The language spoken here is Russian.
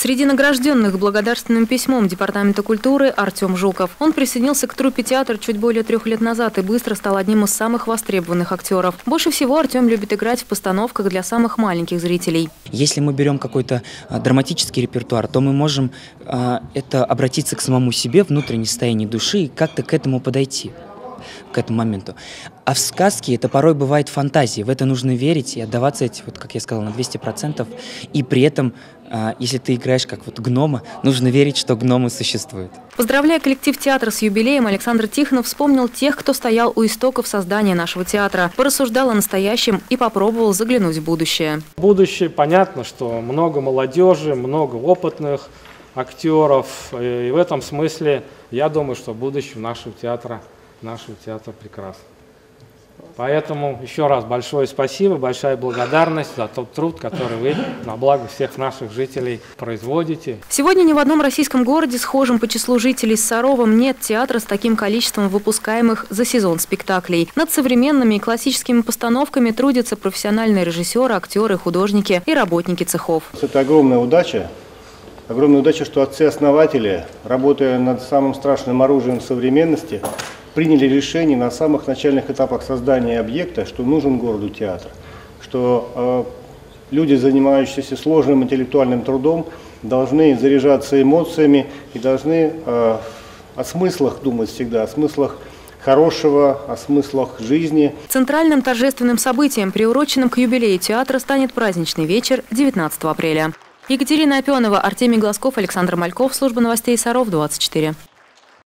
Среди награжденных благодарственным письмом Департамента культуры Артем Жуков. Он присоединился к труппе театра чуть более трех лет назад и быстро стал одним из самых востребованных актеров. Больше всего Артем любит играть в постановках для самых маленьких зрителей. Если мы берем какой-то а, драматический репертуар, то мы можем а, это обратиться к самому себе, внутреннее состояние души и как-то к этому подойти к этому моменту. А в сказке это порой бывает фантазии. В это нужно верить и отдаваться эти, вот, как я сказал, на 200%. И при этом, а, если ты играешь как вот гнома, нужно верить, что гномы существуют. Поздравляя коллектив театра с юбилеем, Александр Тихонов вспомнил тех, кто стоял у истоков создания нашего театра, порассуждал о настоящем и попробовал заглянуть в будущее. Будущее, понятно, что много молодежи, много опытных актеров. И в этом смысле я думаю, что будущее нашего театра – нашего театра прекрасно. Поэтому еще раз большое спасибо, большая благодарность за тот труд, который вы на благо всех наших жителей производите. Сегодня ни в одном российском городе, схожем по числу жителей с Саровом, нет театра с таким количеством выпускаемых за сезон спектаклей. Над современными и классическими постановками трудятся профессиональные режиссеры, актеры, художники и работники цехов. Это огромная удача. Огромная удача, что отцы-основатели, работая над самым страшным оружием современности, приняли решение на самых начальных этапах создания объекта, что нужен городу театр, что э, люди, занимающиеся сложным интеллектуальным трудом, должны заряжаться эмоциями и должны э, о смыслах думать всегда, о смыслах хорошего, о смыслах жизни. Центральным торжественным событием, приуроченным к юбилею театра, станет праздничный вечер 19 апреля. Екатерина Опенова, Артемий Глазков, Александр Мальков, Служба новостей Саров, 24.